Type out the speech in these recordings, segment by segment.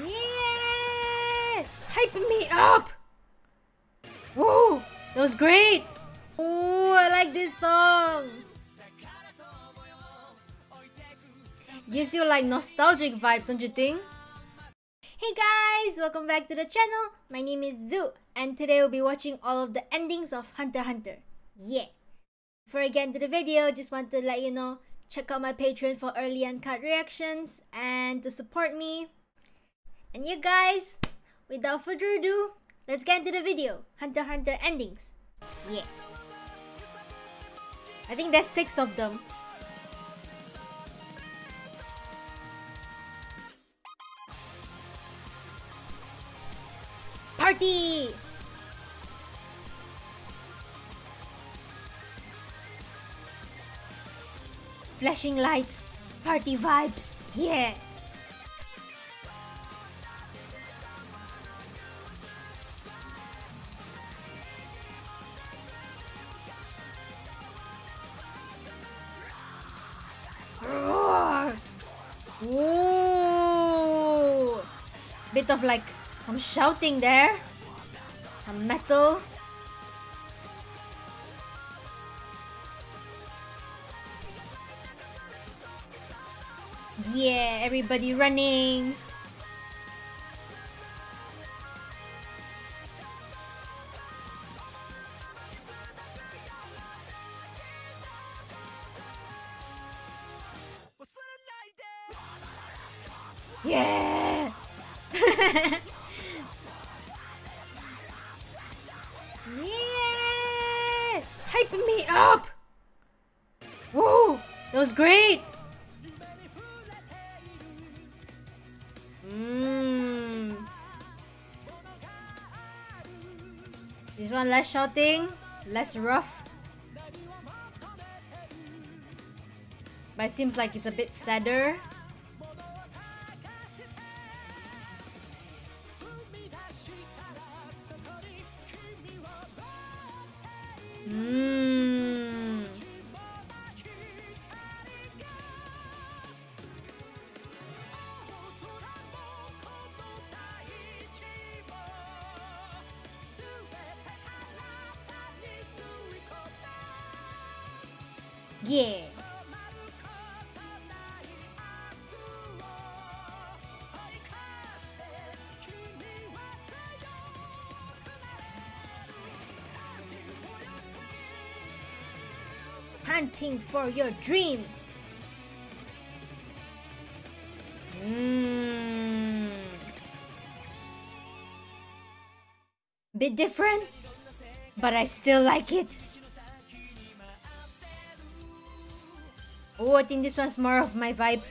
Yeah! Hyping me up! Whoa! That was great! Oh, I like this song! Gives you like nostalgic vibes, don't you think? Hey guys! Welcome back to the channel. My name is Zoo and today we'll be watching all of the endings of Hunter x Hunter. Yeah! Before I get into the video, just want to let you know, check out my Patreon for early uncut reactions and to support me. And you guys, without further ado, let's get into the video. Hunter Hunter endings. Yeah. I think there's six of them. Party! Flashing lights, party vibes, yeah! Bit of like some shouting there. Some metal. Yeah, everybody running. Yeah! yeah! Hyping me up! Whoa! That was great! Mmm. This one less shouting, less rough. But it seems like it's a bit sadder. Yeah. Hunting for your dream. Mmm. Bit different, but I still like it. Oh, I think this one's more of my vibe.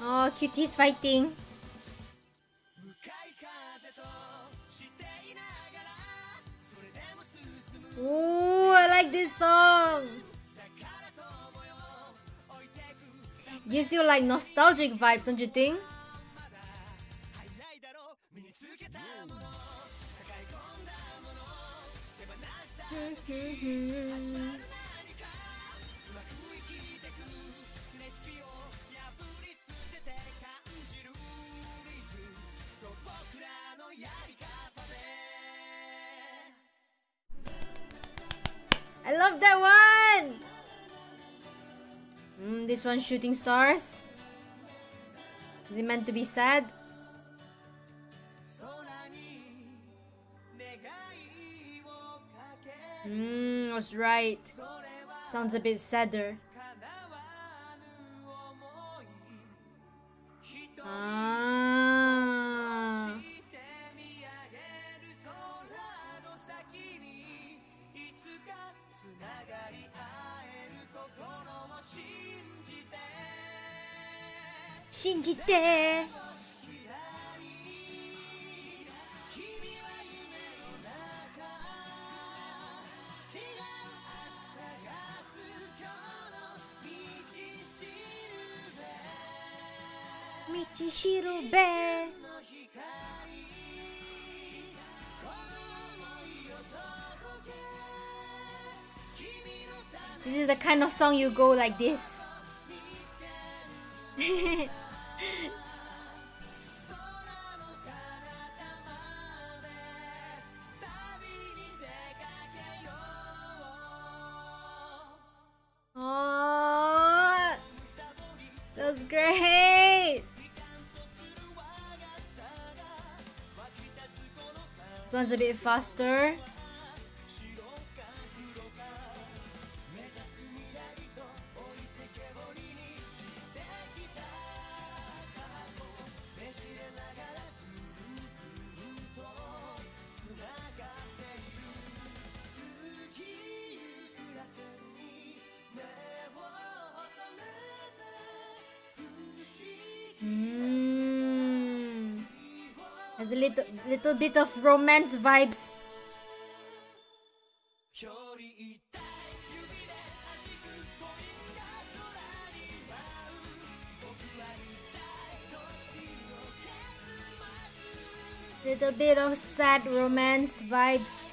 oh, cuties fighting. This song. Gives you like nostalgic vibes, don't you think? Mm-hmm. Love that one! Mm, this one shooting stars. Is it meant to be sad? Hmm, was right. Sounds a bit sadder. Ah. 信じて。道しるべ「This is the kind of song you go like this. that's great. This one's a bit faster. Has a little little bit of romance vibes. Little bit of sad romance vibes.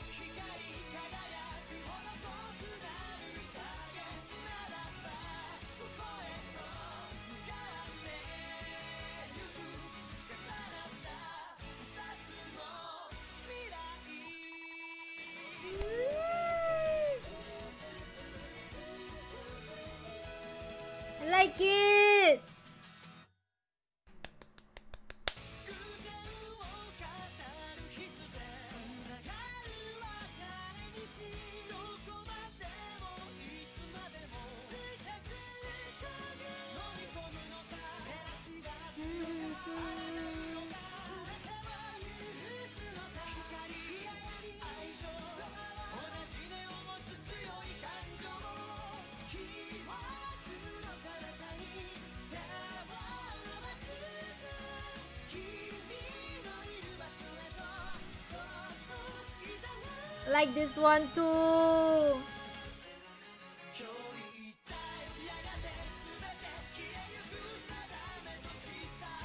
Like this one too.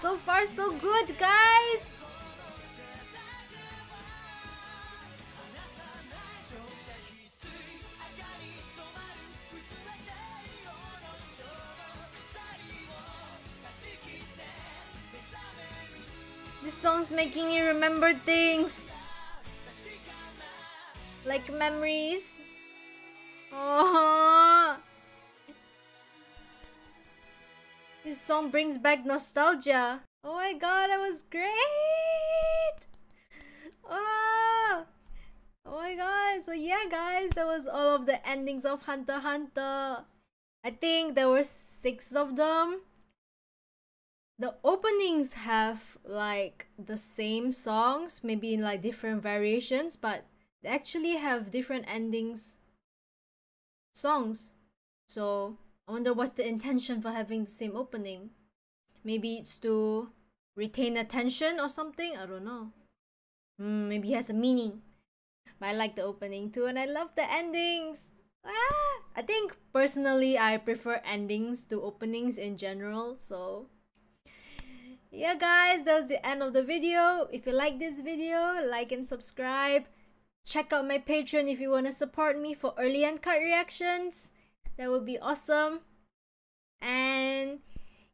So far, so good, guys. This song's making me remember things like memories. Oh, this song brings back nostalgia. Oh my god, that was great! Oh, oh my god. So yeah, guys, that was all of the endings of Hunter Hunter. I think there were six of them. The openings have like the same songs, maybe in like different variations, but actually have different endings songs. So I wonder what's the intention for having the same opening. Maybe it's to retain attention or something. I don't know. Hmm, maybe it has a meaning. But I like the opening too, and I love the endings. Ah, I think personally I prefer endings to openings in general. So yeah, guys, that's the end of the video. If you like this video, like and subscribe. Check out my Patreon if you want to support me for early uncut reactions. That would be awesome. And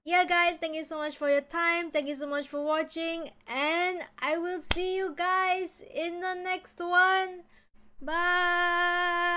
yeah, guys, thank you so much for your time. Thank you so much for watching. And I will see you guys in the next one. Bye.